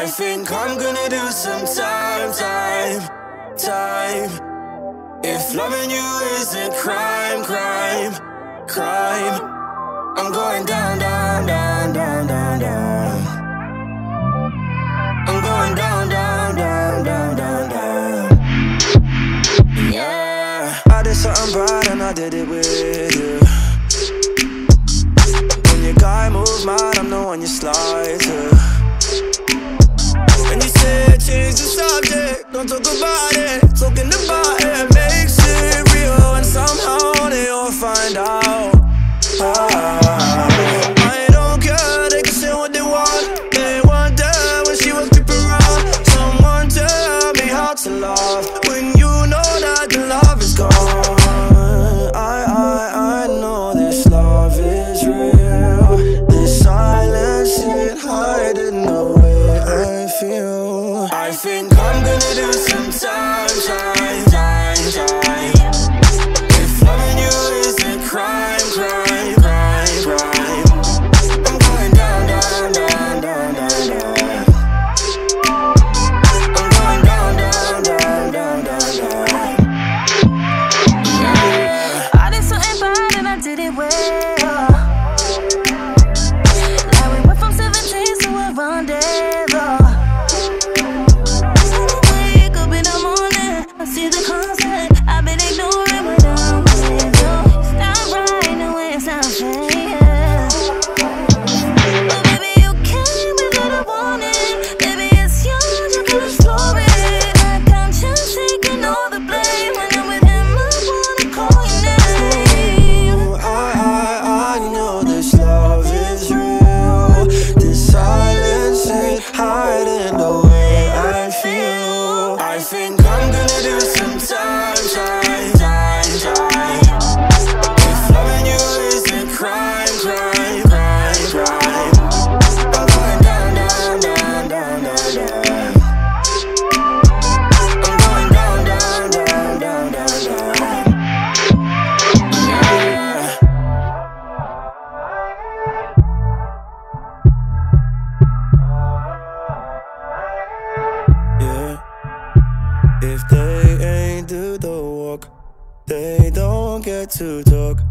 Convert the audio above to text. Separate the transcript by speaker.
Speaker 1: I think I'm gonna do some time, time, time. If loving you isn't crime, crime, crime, I'm going down, down, down, down, down, down. I'm going down, down, down, down, down, down. Yeah, I did something bad and I did it with you. When your guy moves mad, I'm the one you slide to. When you know that the love is gone I, I, I know this love is real. This silence, it hiding away. I feel I think I'm gonna do some time If they ain't do the walk, they don't get to talk.